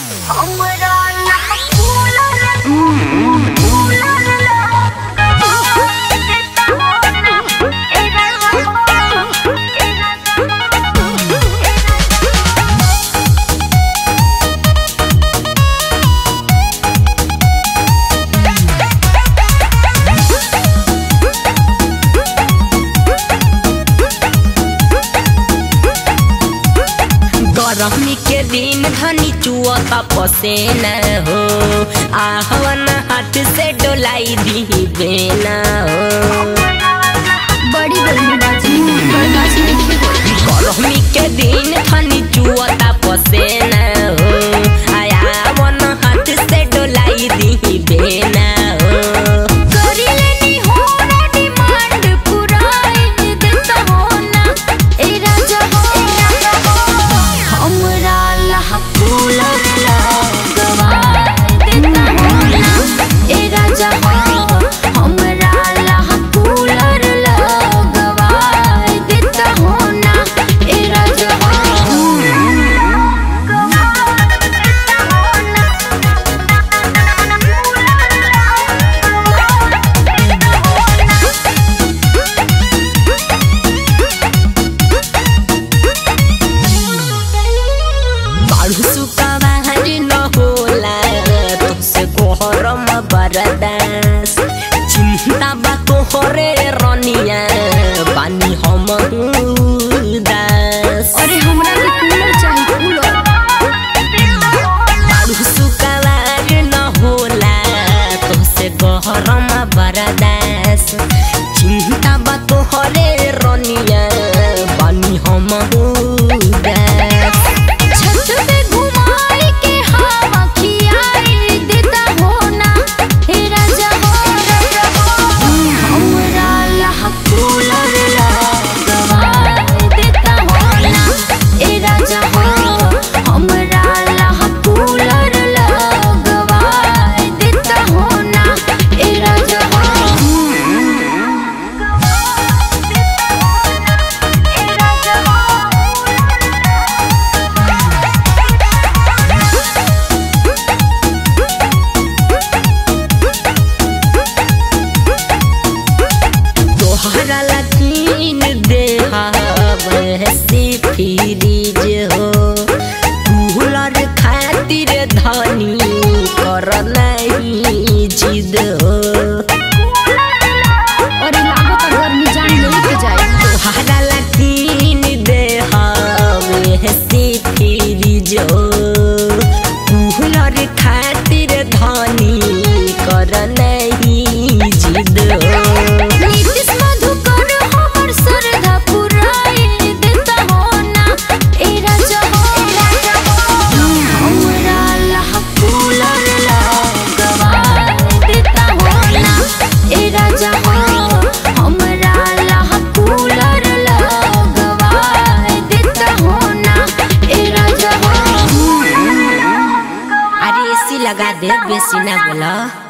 Oh Onward रहनी के दिन धनी चुअता न हो। आहवन हाथ से डोलाई दी बेना हो। Yes Cinta baku hore ronia. Bani homong तोरा देहा कीन दे हो। कूलर खातिर धनी कर नहीं जिद हो। got that bitch, she never love.